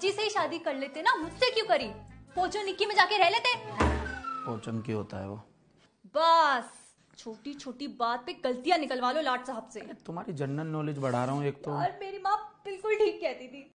जी से ही शादी कर लेते ना मुझसे क्यों करी? पोचो निक्की में जाके रह लेते। पोचम क्यों होता है वो? बस छोटी छोटी बात पे गलतियाँ निकलवा लो लाट साहब से। तुम्हारी जनरल नॉलेज बढ़ा रहा हूँ एक तो। और मेरी माँ बिल्कुल ठीक कहती थी।